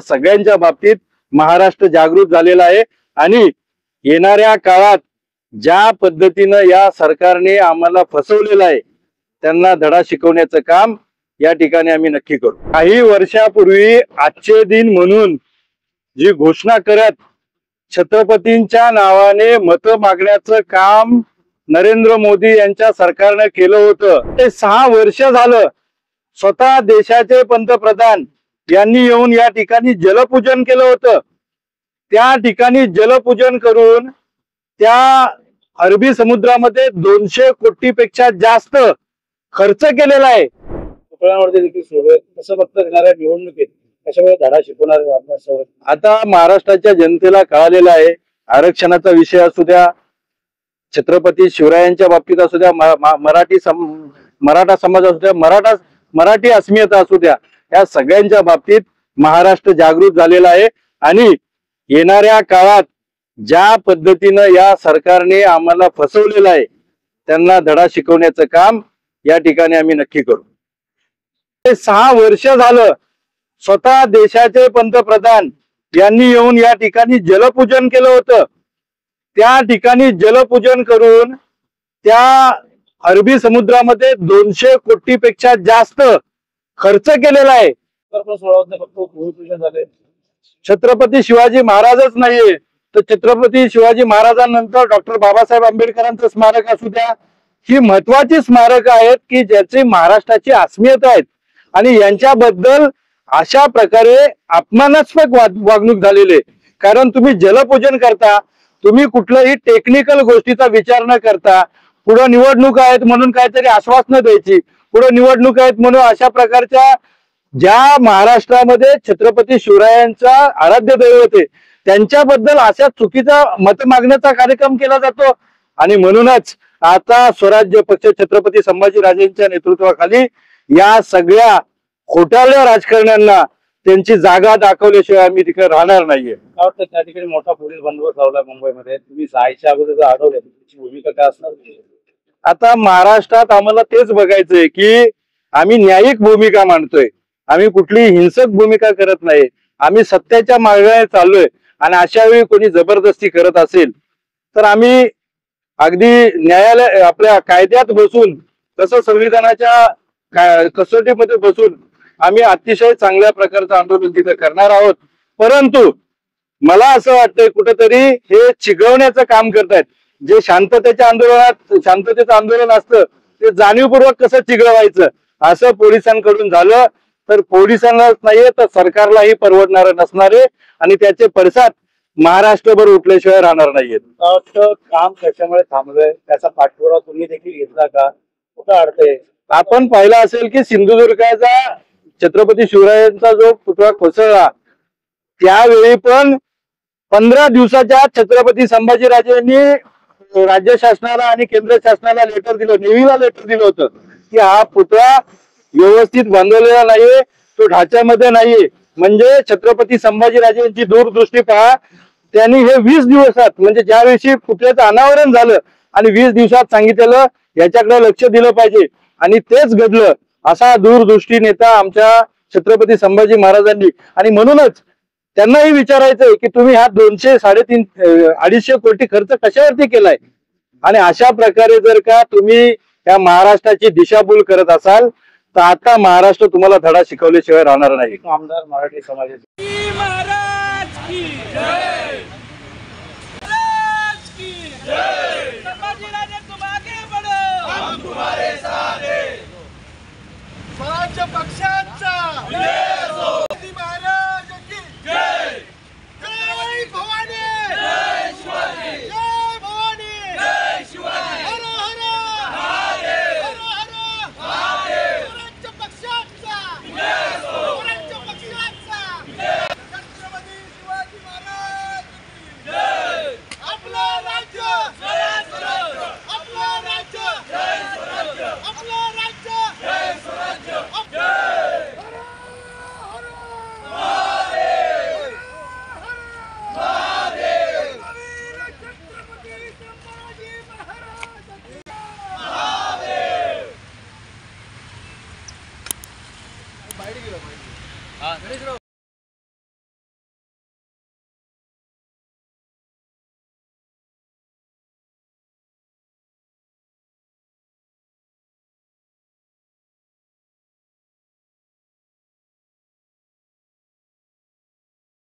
सगळ्यांच्या बाबतीत महाराष्ट्र जागृत झालेला आहे. आणि येणाऱ्या काळात ज्या पद्धतीनं या सरकारने आम्हाला फसवलेलं आहे त्यांना धडा शिकवण्याचं काम या ठिकाणी आम्ही नक्की करू. काही वर्षापूर्वी आजचे दिन म्हणून जी घोषणा करत छत्रपतींच्या नावाने मत मागण्याचं काम नरेंद्र मोदी यांच्या सरकारनं केलं होतं. ते सहा वर्ष झालं. स्वतः देशाचे पंतप्रधान यांनी येऊन या ठिकाणी जलपूजन केलं होतं. त्या ठिकाणी जलपूजन करून त्या अरबी समुद्रामध्ये दोनशे कोटीपेक्षा जास्त खर्च केलेला आहे. कसं बघता येणाऱ्या निवडणुकीत कशामुळे धडा शिकवणार आता महाराष्ट्राच्या जनतेला कळालेलं आहे. आरक्षणाचा विषय असू द्या छत्रपती शिवरायांच्या बाबतीत असू द्या मराठी सम मराठा समाज असू द्या मराठा मराठी अस्मियता असू द्या. या सगळ्यांच्या बाबतीत महाराष्ट्र जागृत झालेला आहे. आणि येणाऱ्या काळात ज्या पद्धतीनं या सरकारने आम्हाला फसवलेलं आहे त्यांना धडा शिकवण्याचं काम या ठिकाणी आम्ही नक्की करू. ते सहा वर्ष झालं स्वतः देशाचे पंतप्रधान यांनी येऊन या ठिकाणी जलपूजन केलं होतं. त्या ठिकाणी जलपूजन करून त्या अरबी समुद्रामध्ये दोनशे कोटीपेक्षा जास्त खर्च केलेला आहे. छत्रपती शिवाजी महाराजच नाहीये. तर छत्रपती शिवाजी महाराजांनंतर डॉक्टर बाबासाहेब आंबेडकरांचं स्मारक असू द्या ही महत्वाची स्मारक आहेत की ज्याची महाराष्ट्राची अस्मियता आहेत. आणि यांच्याबद्दल अशा प्रकारे अपमानास्पद वाग- वागणूक झालेली आहे. कारण तुम्ही जलपूजन करता तुम्ही कुठल्याही टेक्निकल गोष्टीचा विचार न करता पुढे निवडणूक आहेत म्हणून काहीतरी आश्वासनं द्यायची. पुढे निवडणूक आहेत म्हणून अशा प्रकारच्या ज्या महाराष्ट्रामध्ये छत्रपती शिवरायांचा आराध्य दैवत आहे त्यांच्याबद्दल अशा चुकीचा मत मागण्याचा कार्यक्रम केला जातो. आणि म्हणूनच आता स्वराज्य पक्ष छत्रपती संभाजीराजेंच्या नेतृत्वाखाली या सगळ्या खोटारड्या राजकारण्यांना त्यांची जागा दाखवल्याशिवाय आम्ही तिकडे राहणार नाहीये. काय वाटतं त्या ठिकाणी मोठा पोलीस बंदोबस्त लावला मुंबईमध्ये? तुम्ही जायच्या अगोदर आढळले तुमची भूमिका काय असणार? आता महाराष्ट्रात आम्हाला तेच बघायचंय की आम्ही न्यायिक भूमिका मांडतोय. आम्ही कुठली हिंसक भूमिका करत नाही. आम्ही सत्याच्या मार्गाने चाललोय आणि अशा वेळी कोणी जबरदस्ती करत असेल तर आम्ही अगदी न्यायालय आपल्या कायद्यात बसून तसं संविधानाच्या कसोटीमध्ये बसून आम्ही अतिशय चांगल्या प्रकारचं आंदोलन तिथे करणार आहोत. परंतु मला असं वाटतंय कुठेतरी हे चिघळवण्याचं काम करतायत. जे शांततेच्या आंदोलनात शांततेचं आंदोलन असतं ते जाणीवपूर्वक कसं चिघळवायचं? असं पोलिसांकडून झालं. तर पोलिसांनाच नाहीये तर सरकारलाही परवडणार नसणारे आणि त्याचे पडसाद महाराष्ट्रभर उठल्याशिवाय राहणार नाहीयेत. वाटतं काम कशामुळे थांबलंय? त्याचा पाठपुरावा तुम्ही देखील घेतला का? कुठं अडतंय? आपण पाहिलं असेल की सिंधुदुर्गाचा छत्रपती शिवरायांचा जो पुतळा कोसळला त्यावेळी पण पंधरा दिवसाच्या छत्रपती संभाजीराजेंनी राज्य शासनाला आणि केंद्र शासनाला लेटर दिलं नेव्हीला लेटर दिलं होतं की हा पुतळा व्यवस्थित बांधवलेला नाहीये तो ढाच्यामध्ये नाहीये. म्हणजे छत्रपती संभाजीराजेंची दूरदृष्टी पहा त्यांनी हे वीस दिवसात म्हणजे ज्या दिवशी पुतळ्याचं अनावरण झालं आणि वीस दिवसात सांगितलेलं याच्याकडे लक्ष दिलं पाहिजे. आणि तेच घडलं. असा दूरदृष्टी नेता आमच्या छत्रपती संभाजी महाराजांनी. आणि म्हणूनच त्यांनाही विचारायचंय की तुम्ही हा दोनशे साडेतीन अडीचशे कोटी खर्च कशावरती केलाय? आणि अशा प्रकारे जर का तुम्ही या महाराष्ट्राची दिशाभूल करत असाल तर आता महाराष्ट्र तुम्हाला धडा शिकवल्याशिवाय राहणार नाही. आमदार मराठी समाजाचे. മൈഡിക്കില്ല മൈഡിക്കില്ല ആ